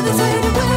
The I